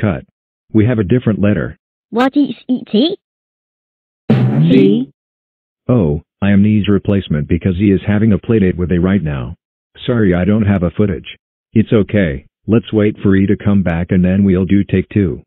Cut. We have a different letter. What is it? Z. Oh, I am Nee's replacement because he is having a playdate with A right now. Sorry I don't have a footage. It's okay, let's wait for E to come back and then we'll do take two.